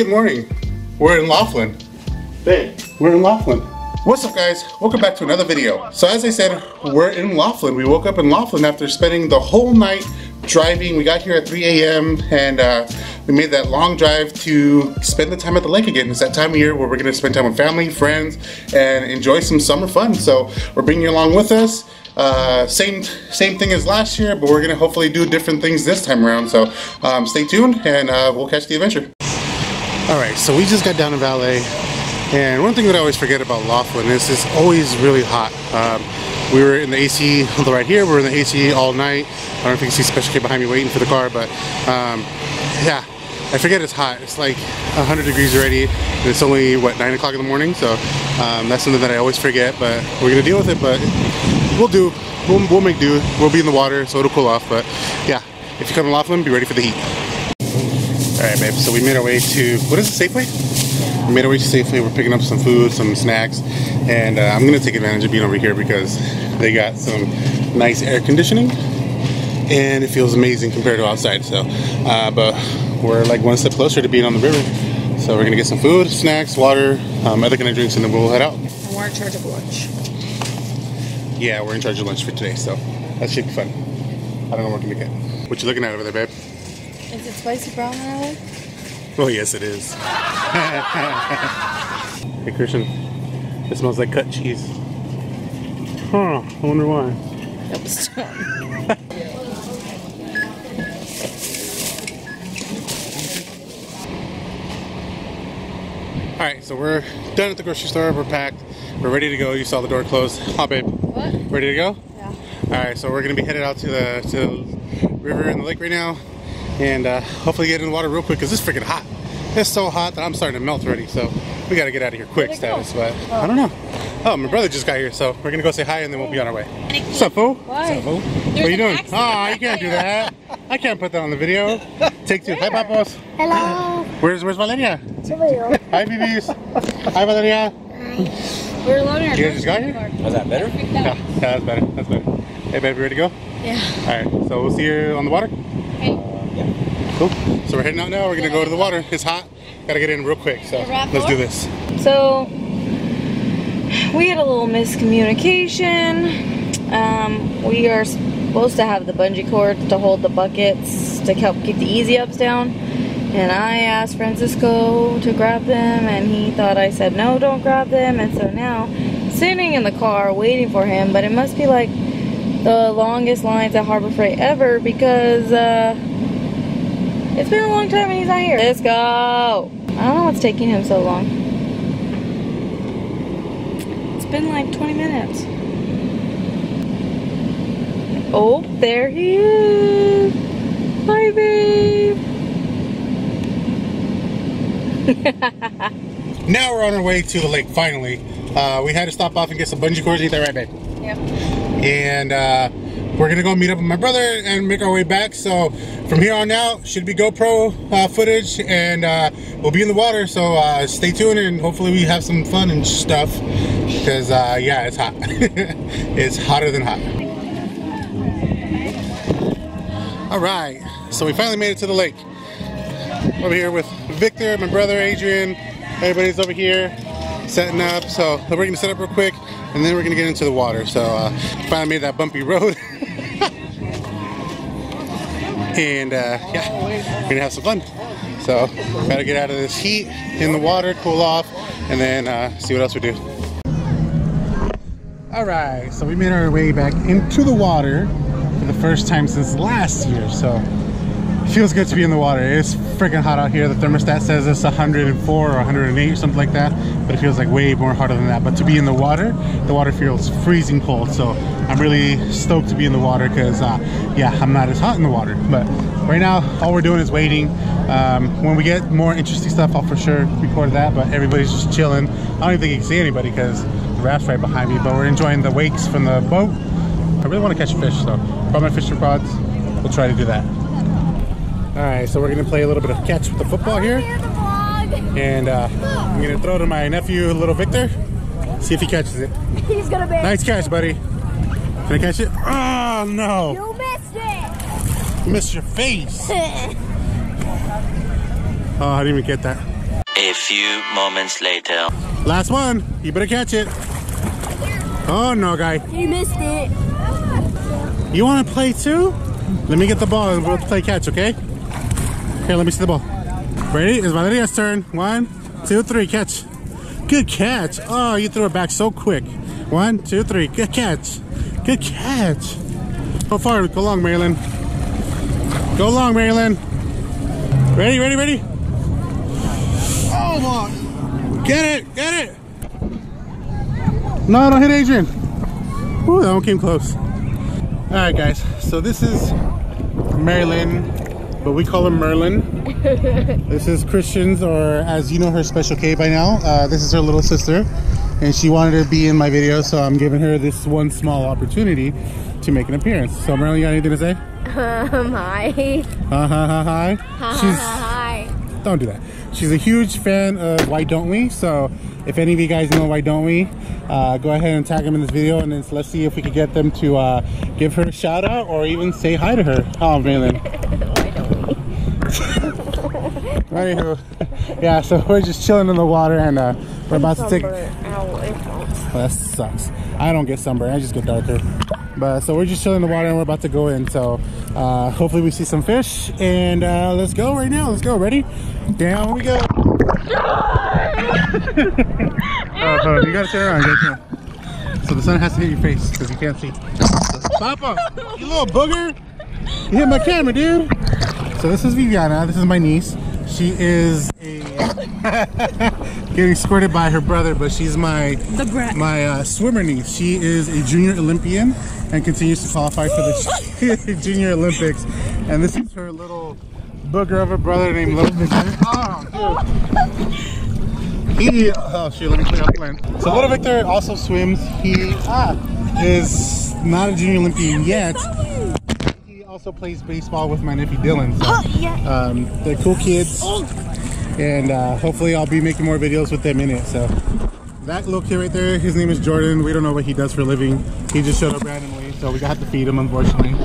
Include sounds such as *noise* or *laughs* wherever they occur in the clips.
Good morning. We're in Laughlin. Babe, we're in Laughlin. What's up guys? Welcome back to another video. So as I said, we're in Laughlin. We woke up in Laughlin after spending the whole night driving. We got here at 3 a.m. and uh, we made that long drive to spend the time at the lake again. It's that time of year where we're gonna spend time with family, friends, and enjoy some summer fun. So we're bringing you along with us. Uh, same same thing as last year, but we're gonna hopefully do different things this time around. So um, stay tuned and uh, we'll catch the adventure. All right, so we just got down to Valet, and one thing that I always forget about Laughlin is it's always really hot. Um, we were in the AC *laughs* right here. We are in the AC all night. I don't know if you can see Special K behind me waiting for the car, but um, yeah, I forget it's hot. It's like 100 degrees already, and it's only what 9 o'clock in the morning. So um, that's something that I always forget, but we're gonna deal with it. But we'll do. We'll, we'll make do. We'll be in the water, so it'll cool off. But yeah, if you come to Laughlin, be ready for the heat. Alright babe, so we made our way to, what is it, Safeway? We made our way to Safeway, we're picking up some food, some snacks, and uh, I'm going to take advantage of being over here because they got some nice air conditioning, and it feels amazing compared to outside, so, uh, but we're like one step closer to being on the river. So we're going to get some food, snacks, water, um, other kind of drinks, and then we'll head out. And we're in charge of lunch. Yeah, we're in charge of lunch for today, so that should be fun. I don't know what we're going to get. What you looking at over there, babe? Is it spicy brown garlic? Oh yes it is. *laughs* hey Christian, it smells like cut cheese. Huh, I wonder why. *laughs* That was Alright, so we're done at the grocery store, we're packed, we're ready to go. You saw the door close. Huh, babe? What? Ready to go? Yeah. Alright, so we're gonna be headed out to the to the river and the lake right now and uh, hopefully get in the water real quick because it's freaking hot. It's so hot that I'm starting to melt already, so we gotta get out of here quick status, but oh. I don't know. Oh, my brother just got here, so we're gonna go say hi and then we'll be on our way. What's up, fool? Why? What's up, fool? What are you doing? Oh, you can't do that. I can't put that on the video. Take two. Hi, Papos. Hello. Where's Where's Valeria? Hi, BBs. Hi, Valeria. Hi. We're alone here. You guys just got here? Was that better? Yeah, yeah, that's better. That's better. Hey, baby, ready to go? Yeah. All right, so we'll see you on the water. Cool. So we're heading out now. We're gonna go to the water. It's hot. Gotta get in real quick. So let's do this. So we had a little miscommunication. Um, we are supposed to have the bungee cords to hold the buckets to help keep the easy ups down. And I asked Francisco to grab them and he thought I said no don't grab them and so now sitting in the car waiting for him but it must be like the longest lines at Harbor Freight ever because uh, it's been a long time and he's not here. Let's go. I don't know what's taking him so long. It's been like 20 minutes. Oh, there he is. Hi, babe. *laughs* now we're on our way to the lake, finally. Uh, we had to stop off and get some bungee cords. Ain't that right, babe? Yep. And uh, we're gonna go meet up with my brother and make our way back. So from here on out, should be GoPro uh, footage and uh, we'll be in the water. So uh, stay tuned and hopefully we have some fun and stuff because uh, yeah, it's hot. *laughs* it's hotter than hot. All right, so we finally made it to the lake. Over here with Victor, my brother, Adrian, everybody's over here setting up. So we're gonna set up real quick and then we're gonna get into the water. So uh, finally made that bumpy *laughs* road. And uh, *laughs* yeah, we're gonna have some fun. So gotta get out of this heat in the water, cool off, and then uh, see what else we do. All right, so we made our way back into the water for the first time since last year. So it feels good to be in the water. It's freaking hot out here. The thermostat says it's 104 or 108 or something like that, but it feels like way more hotter than that. But to be in the water, the water feels freezing cold. So I'm really stoked to be in the water because, uh, yeah, I'm not as hot in the water. But right now, all we're doing is waiting. Um, when we get more interesting stuff, I'll for sure record that. But everybody's just chilling. I don't even think you can see anybody because the raft's right behind me. But we're enjoying the wakes from the boat. I really want to catch a fish, so brought my fishing rods. We'll try to do that. All right, so we're gonna play a little bit of catch with the football here. And uh, I'm gonna throw to my nephew, little Victor. See if he catches it. *laughs* He's gonna be. Nice catch, buddy. Can I catch it? Oh, no. You missed it. You missed your face. *laughs* oh, I didn't even get that. A few moments later. Last one. You better catch it. Oh no, guy. You missed it. You want to play too? Let me get the ball and we'll play catch, okay? Here, let me see the ball. Ready? It's Valeria's turn. One, two, three, catch. Good catch. Oh, you threw it back so quick. One, two, three. Good catch. Good catch. Go forward. Go long, Marilyn. Go long, Marilyn. Ready, ready, ready? Oh, my. Get it, get it. No, don't hit Adrian. Ooh, that one came close. All right, guys. So this is Marilyn, but we call him Merlin. *laughs* this is Christian's, or as you know her, Special K by now. Uh, this is her little sister, and she wanted to be in my video, so I'm giving her this one small opportunity to make an appearance. So Marilyn, you got anything to say? Um, hi. Ha ha ha hi. She's... Hi. Don't do that. She's a huge fan of Why Don't We? So if any of you guys know Why Don't We, uh, go ahead and tag them in this video and then let's see if we could get them to uh, give her a shout out or even say hi to her. Oh, Maylin. *laughs* Why don't? Anywho, yeah, so we're just chilling in the water and uh, we're about to take... Ow, it well, that sucks. I don't get sunburned, I just get darker. But so we're just chilling in the water and we're about to go in. So uh, hopefully we see some fish and uh, let's go right now. Let's go. Ready? Down we go. *laughs* uh, you gotta turn around. You gotta turn. So the sun has to hit your face because you can't see. Papa, you little booger. You hit my camera, dude. So this is Viviana. This is my niece. She is a *laughs* getting squirted by her brother, but she's my my uh, swimmer niece. She is a junior Olympian and continues to qualify for the *laughs* junior Olympics. And this is her little booger of a brother named Little Victor. Oh. He, oh shoot, let me clear up the land. So Little Victor also swims. He ah, is not a junior Olympian yet. Also plays baseball with my nephew Dylan. So, um, they're cool kids. And uh, hopefully I'll be making more videos with them in it. So that little kid right there, his name is Jordan. We don't know what he does for a living. He just showed up randomly, so we got to feed him, unfortunately.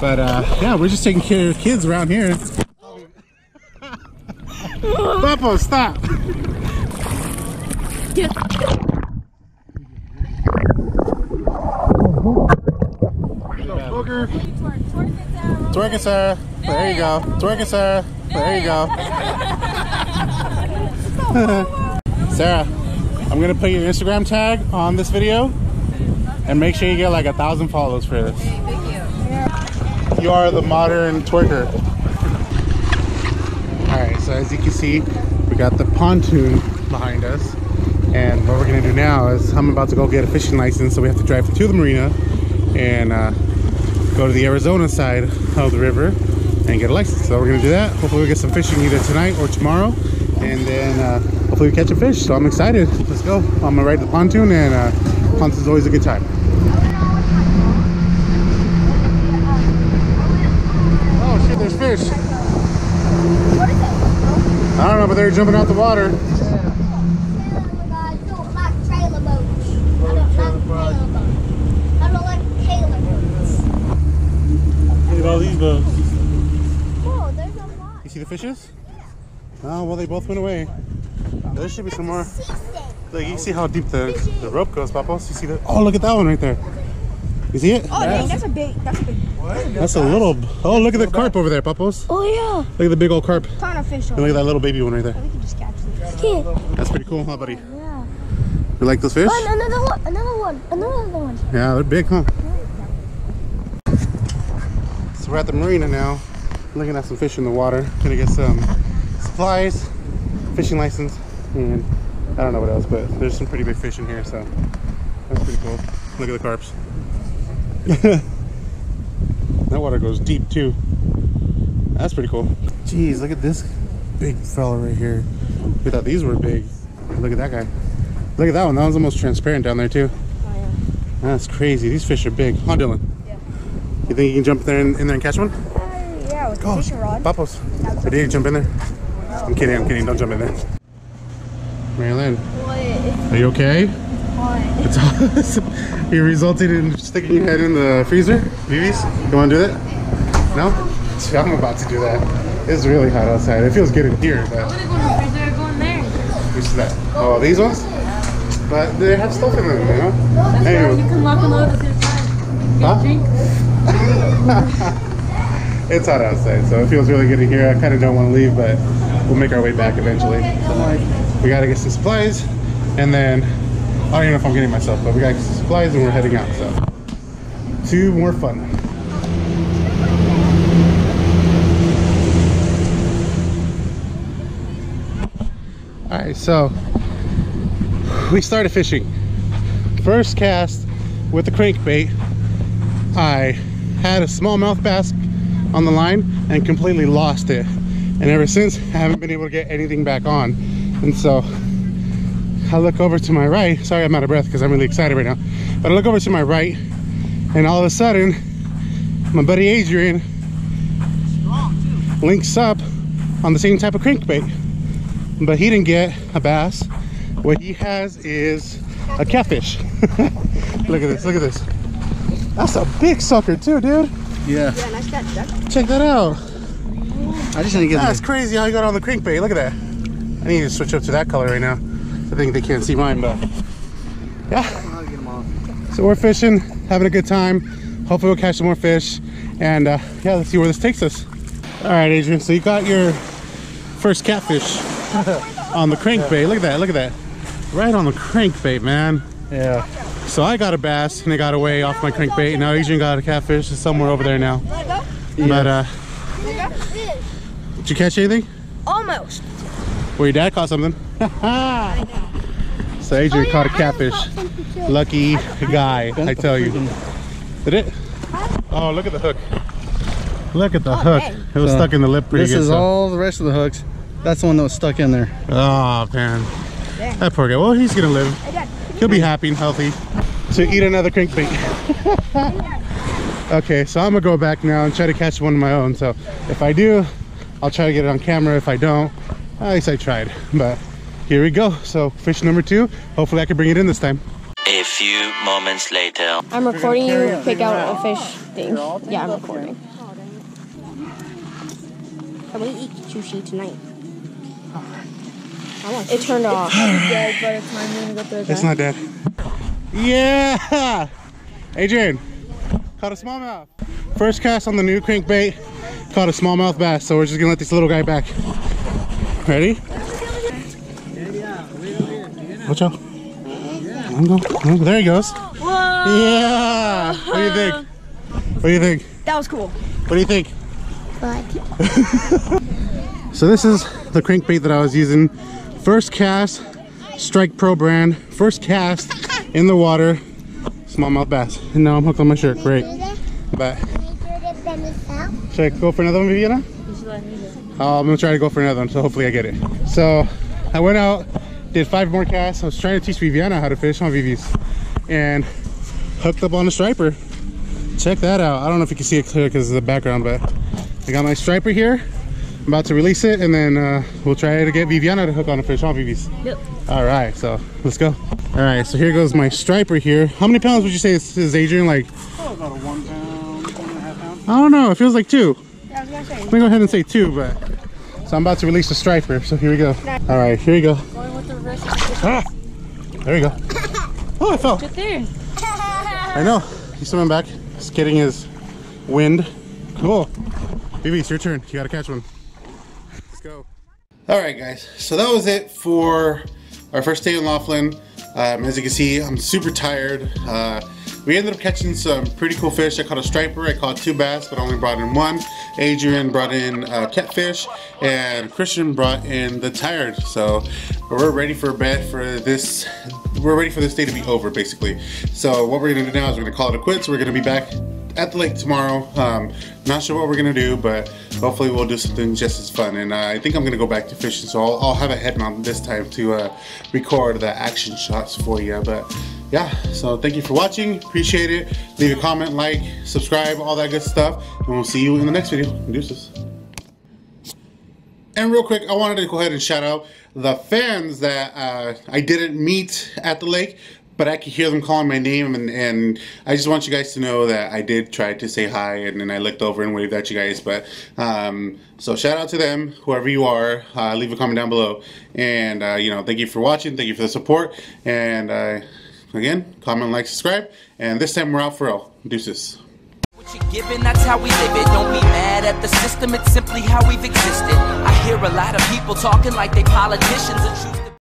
But uh, yeah, we're just taking care of kids around here. *laughs* Beppo, stop! Booger. Twerk it, Sarah. There you go. Twerk it, Sarah. There you go. *laughs* Sarah, I'm gonna put your Instagram tag on this video and make sure you get like a thousand follows for this. Thank you. You are the modern twerker. Alright, so as you can see, we got the pontoon behind us. And what we're gonna do now is I'm about to go get a fishing license, so we have to drive to the marina and uh, go to the Arizona side of the river and get a license. So we're gonna do that. Hopefully we get some fishing either tonight or tomorrow. And then uh, hopefully we catch a fish. So I'm excited. Let's go. I'm gonna ride the pontoon and uh, pontoon's always a good time. Oh shit, there's fish. I don't know, but they're jumping out the water. I don't like trailer boats. I don't like trailer boats. I don't like trailer boats. Look at all these boats. Oh, there's a lot. You see the fishes? Oh, well, they both went away. There should be some more. Look, you see how deep the, the rope goes, Papos? You see that? Oh, look at that one right there. You see it? Oh, dang, that's a big, that's a big That's a little. Oh, look at the carp over there, Papos. Oh, yeah. Look at the big old carp. Ton of fish And look at that little baby one right there. We can just catch this. Kid. That's pretty cool, huh, buddy? Yeah. You like those oh, fish? Oh, another one, another one, another one. Yeah, they're big, huh? So we're at the marina now, looking at some fish in the water. Gonna get some supplies, fishing license, and I don't know what else, but there's some pretty big fish in here, so that's pretty cool. Look at the carps. *laughs* that water goes deep too. That's pretty cool. Jeez, look at this big fella right here. We thought these were big. Look at that guy. Look at that one. That one's almost transparent down there too. Oh, yeah. That's crazy. These fish are big. Huh, Dylan? You think you can jump there in, in there and catch one? Uh, yeah, with the fishing rod. Papos. Ready to jump in there? I'm kidding. I'm kidding. Don't jump in there. Marilyn, What? are you okay? What? It's *laughs* awesome. You resulted in sticking your head in the freezer? Vivi's? You want to do that? No? See, I'm about to do that. It's really hot outside. It feels good in here, but I want to go in the freezer, go in there. Which is that? Oh, these ones? But they have stuff in them, you know? That's Anyway. You can lock them out at the time. Huh? Drink. *laughs* It's hot outside, so it feels really good in here. I kind of don't want to leave, but we'll make our way back eventually. We gotta get some supplies, and then I don't even know if I'm getting myself, but we get some supplies, and we're heading out. So, two more fun. All right, so we started fishing. First cast with the crankbait. I had a smallmouth bass on the line and completely lost it. And ever since, I haven't been able to get anything back on. And so I look over to my right. Sorry, I'm out of breath because I'm really excited right now. But I look over to my right, and all of a sudden, my buddy Adrian links up on the same type of crankbait. But he didn't get a bass. What he has is a catfish. *laughs* look at this, look at this. That's a big sucker too, dude. Yeah. Yeah, nice catch, Doug. Check that out. I just need to get That's crazy how you got on the crankbait. Look at that. I need to switch up to that color right now. I think they can't see mine, but yeah. So we're fishing, having a good time. Hopefully we'll catch some more fish. And uh, yeah, let's see where this takes us. All right, Adrian. So you got your first catfish *laughs* on the crankbait. Look at that. Look at that. Right on the crankbait, man. Yeah. So I got a bass and it got away off my crankbait. Now Adrian got a catfish. It's somewhere over there now. But uh, did you catch anything? Almost. Well, your dad caught something. *laughs* so Adrian caught a catfish. Lucky guy, I tell you. Did it? Oh, look at the hook. Look at the hook. It was So, stuck in the lip pretty This good. is so- all the rest of the hooks. That's the one that was stuck in there. Oh man, that poor guy. Well, he's gonna live. He'll be happy and healthy to eat another crankbait. *laughs* okay, so I'm gonna go back now and try to catch one of my own. So if I do, I'll try to get it on camera. If I don't, at least I tried. But here we go. So fish number two. Hopefully I can bring it in this time. A few moments later. I'm recording you. Pick out a fish thing. Yeah, I'm recording. I'm gonna eat sushi tonight. Oh. It turned off. It's not dead. Yeah! Adrian, caught a smallmouth. First cast on the new crankbait, caught a smallmouth bass. So we're just gonna let this little guy back. Ready? Watch out. I'm going. there he goes. Yeah! What do you think? What do you think? That was cool. What do you think? *laughs* So this is the crankbait that I was using. First cast, Strike Pro brand. First cast in the water, smallmouth bass. And now I'm hooked on my shirt. Great. But should I go for another one, Viviana? Oh, I'm gonna try to go for another one, so hopefully I get it. So I went out, did five more casts. I was trying to teach Viviana how to fish on Vivi's, and hooked up on a striper. Check that out. I don't know if you can see it clear because of the background, but I got my striper here. I'm about to release it, and then uh, we'll try to get Viviana to hook on a fish on Vivi's. Yep. All right, so let's go. All right, so here goes my striper here. How many pounds would you say this is, Adrian? Like, About a one pound, one and a half pound. I don't know. It feels like two. Yeah, I'm gonna go ahead and say two, but so I'm about to release the striper. So here we go. All right, here we go. Going with the rest Ah, there we go. *coughs* Oh, I fell. Right there. *laughs* I know. He's swimming back. He's getting his wind. Cool. Vivi, it's your turn. You gotta catch one. Go. All right, guys. So that was it for our first day in Laughlin. Um, as you can see, I'm super tired. Uh, we ended up catching some pretty cool fish. I caught a striper. I caught two bass, but only brought in one. Adrian brought in uh, catfish, and Christian brought in the tired. So we're ready for bed for this. We're ready for this day to be over, basically. So what we're gonna do now is we're gonna call it a quits. So we're gonna be back at the lake tomorrow. Um, not sure what we're gonna do, but hopefully we'll do something just as fun. And uh, I think I'm gonna go back to fishing, so I'll, I'll have a head mount this time to uh, record the action shots for you. But yeah, so thank you for watching. Appreciate it. Leave a comment, like, subscribe, all that good stuff, and we'll see you in the next video. Deuces. And real quick, I wanted to go ahead and shout out the fans that uh, I didn't meet at the lake, but I could hear them calling my name, and, and I just want you guys to know that I did try to say hi, and then I looked over and waved at you guys. But um, so shout out to them, whoever you are. Uh, leave a comment down below, and uh, you know, thank you for watching, thank you for the support, and uh, again, comment, like, subscribe, and this time we're out for real. Deuces. You're that's how we live it. Don't be mad at the system, it's simply how we've existed. I hear a lot of people talking like they politicians